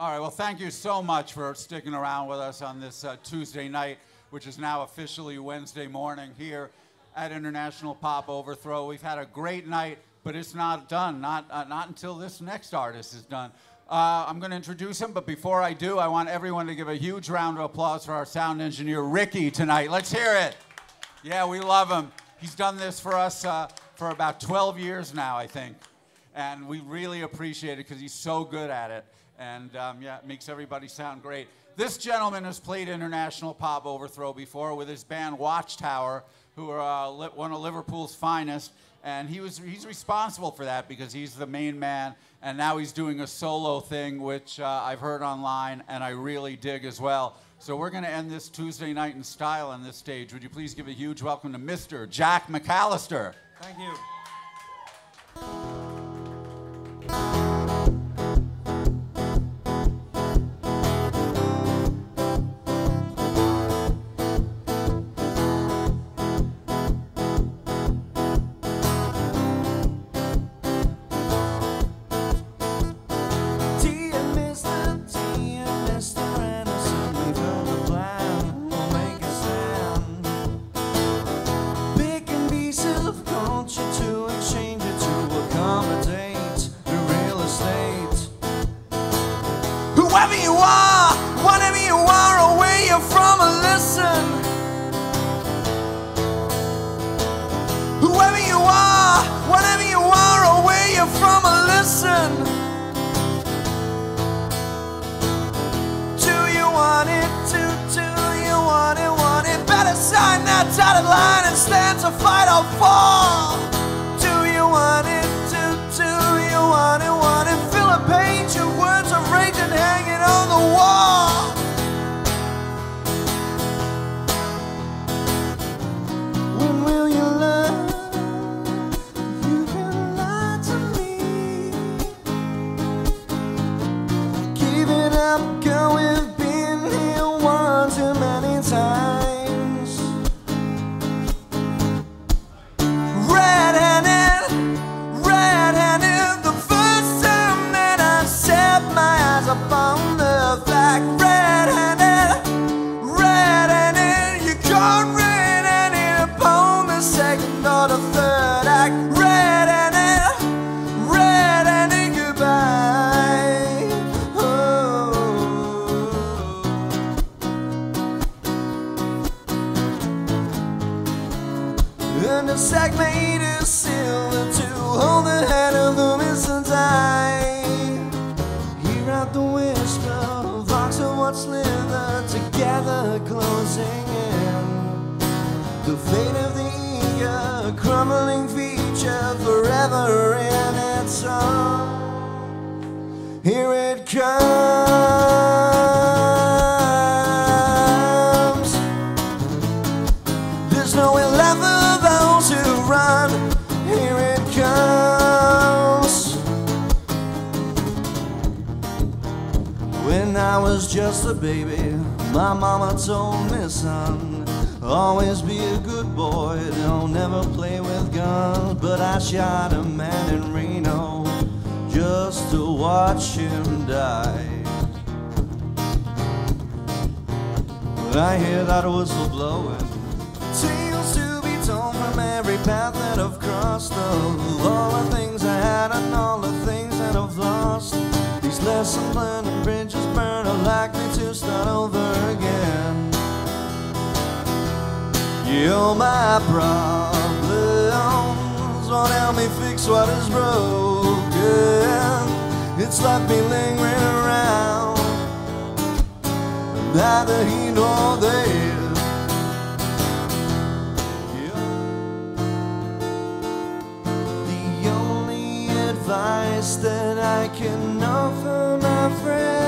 All right, well, thank you so much for sticking around with us on this uh, Tuesday night, which is now officially Wednesday morning here at International Pop Overthrow. We've had a great night, but it's not done, not, uh, not until this next artist is done. Uh, I'm going to introduce him, but before I do, I want everyone to give a huge round of applause for our sound engineer, Ricky, tonight. Let's hear it. Yeah, we love him. He's done this for us uh, for about 12 years now, I think. And we really appreciate it because he's so good at it and um, yeah, it makes everybody sound great. This gentleman has played international pop overthrow before with his band Watchtower, who are uh, one of Liverpool's finest, and he was he's responsible for that because he's the main man, and now he's doing a solo thing, which uh, I've heard online and I really dig as well. So we're going to end this Tuesday night in style on this stage. Would you please give a huge welcome to Mr. Jack McAllister? Thank you. line and stand to fight or fall. Do you want it? Do, do you want it? Want it? Fill a page of words of rage and hanging on the wall. When will you learn? You can lie to me. Give up. never in its own. Here it comes. There's no left for those who run. Here it comes. When I was just a baby, my mama told me, son. Always be a good boy, don't ever play with guns. But I shot a man in Reno just to watch him die. When I hear that whistle blowing, tales to be told from every path that I've crossed. Of all the things I had and all the things that I've lost, these lessons learned and bridges burned are likely to start over. Heal my problems, won't help me fix what is broken. It's left me lingering around, neither he nor they. that I can offer my friend.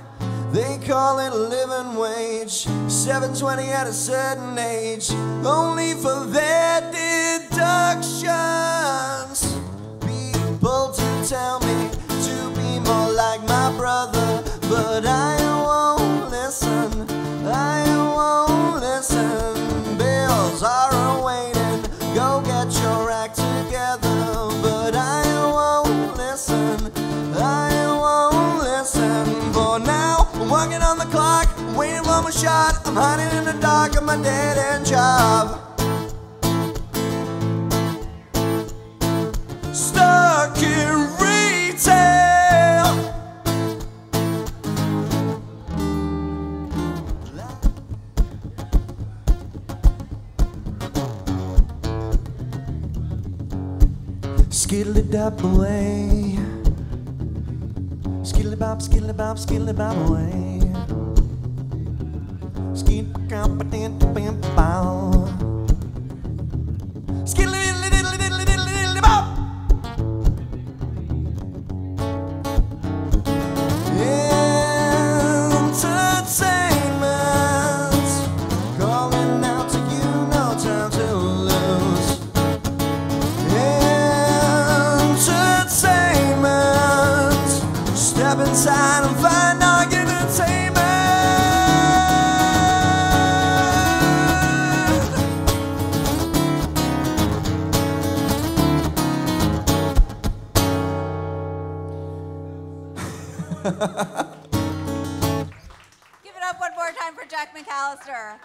They call it living wage, 720 at a certain age, only for their deductions. People to tell me to be more like my brother, but I won't listen. I won't listen. Working on the clock, waiting for my shot. I'm hiding in the dark of my dead end job. Stuck in retail. Skiddly dop away. Skiddly bop, skiddly bop, skiddly bop away. Skid competent bam bow. Skiddly Step inside and find entertainment. Give it up one more time for Jack McAllister.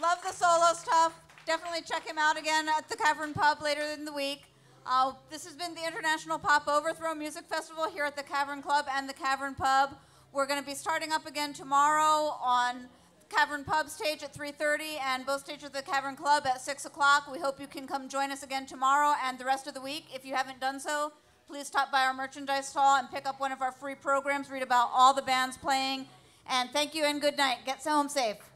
Love the solo stuff. Definitely check him out again at the Cavern Pub later in the week. Uh, this has been the International Pop Overthrow Music Festival here at the Cavern Club and the Cavern Pub. We're going to be starting up again tomorrow on Cavern Pub stage at 3:30 and both stages of the Cavern Club at 6 o'clock. We hope you can come join us again tomorrow and the rest of the week. If you haven't done so, please stop by our merchandise stall and pick up one of our free programs. Read about all the bands playing. And thank you and good night. Get home safe.